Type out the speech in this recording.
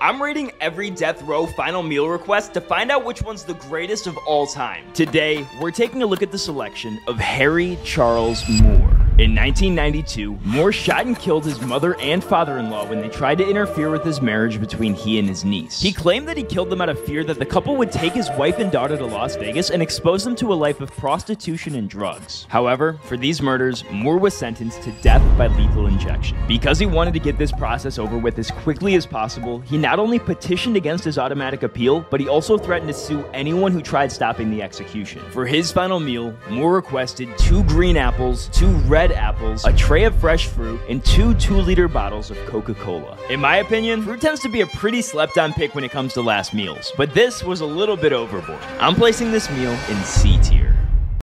I'm rating every death row final meal request to find out which one's the greatest of all time. Today, we're taking a look at the selection of Harry Charles Moore. In 1992, Moore shot and killed his mother and father in law when they tried to interfere with his marriage between he and his niece. He claimed that he killed them out of fear that the couple would take his wife and daughter to Las Vegas and expose them to a life of prostitution and drugs. However, for these murders, Moore was sentenced to death by lethal injection. Because he wanted to get this process over with as quickly as possible, he not only petitioned against his automatic appeal, but he also threatened to sue anyone who tried stopping the execution. For his final meal, Moore requested two green apples, two red red apples, a tray of fresh fruit, and two 2-liter bottles of Coca-Cola. In my opinion, fruit tends to be a pretty slept-on pick when it comes to last meals, but this was a little bit overboard. I'm placing this meal in C tier.